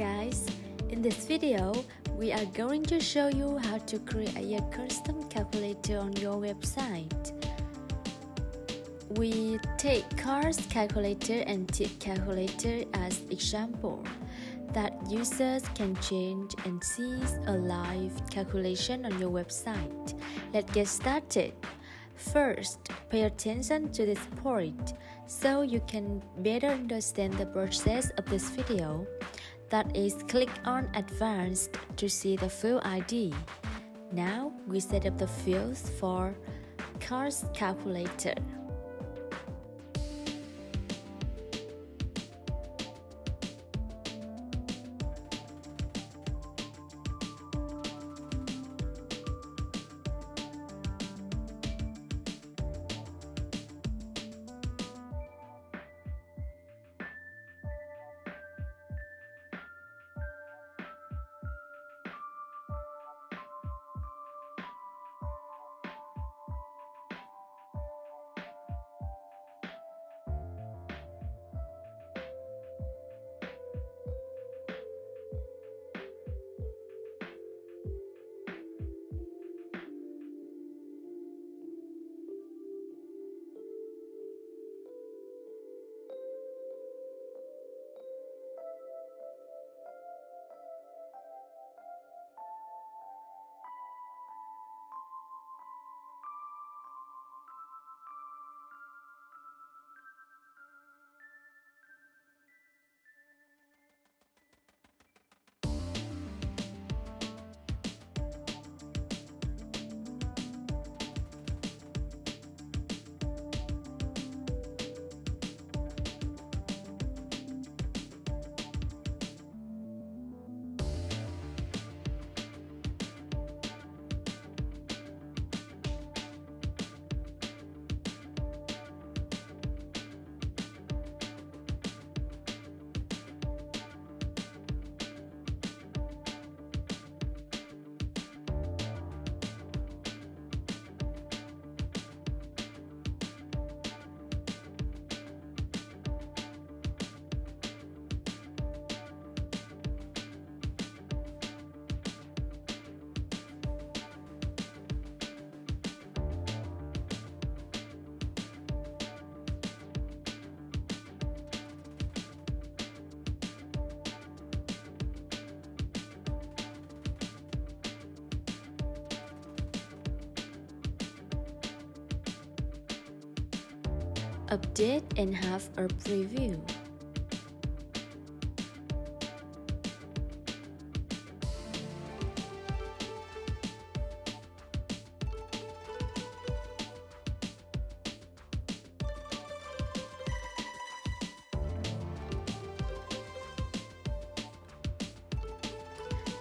guys, in this video, we are going to show you how to create a custom calculator on your website. We take cars calculator and tip calculator as example that users can change and see a live calculation on your website. Let's get started. First, pay attention to this point so you can better understand the process of this video. That is, click on Advanced to see the full ID. Now, we set up the fields for Cars Calculator. Update and have a preview.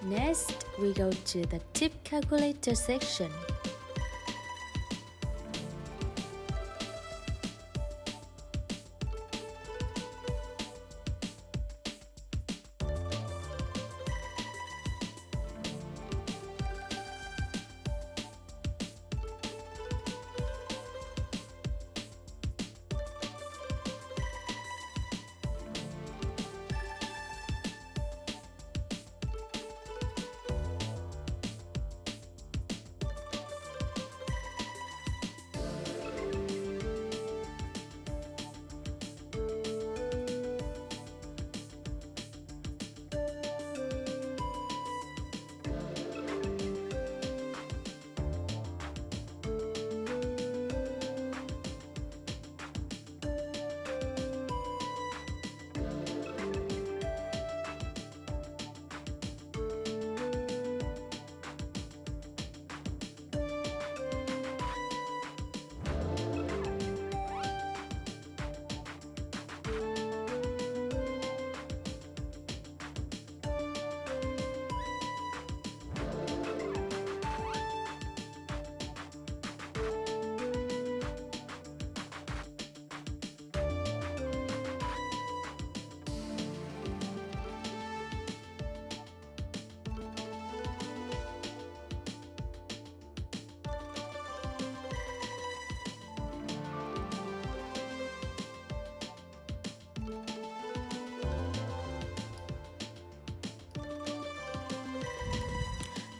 Next, we go to the tip calculator section.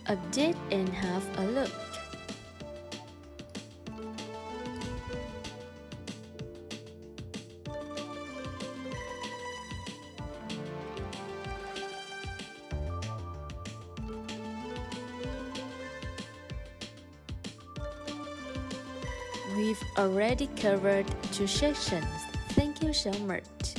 Update and have a look. We've already covered two sections. Thank you so much.